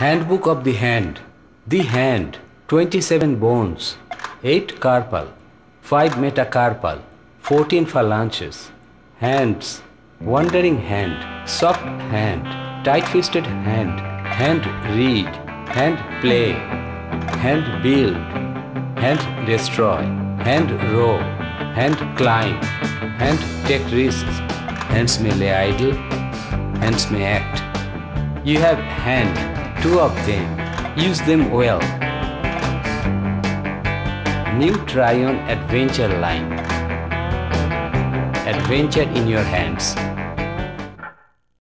Handbook of the Hand. The Hand. 27 bones. 8 carpal. 5 metacarpal. 14 phalanges. Hands. Wandering hand. Soft hand. Tight fisted hand. Hand read. Hand play. Hand build. Hand destroy. Hand row. Hand climb. Hand take risks. Hands may lay idle. Hands may act. You have hand, two of them. Use them well. New Tryon Adventure Line. Adventure in your hands.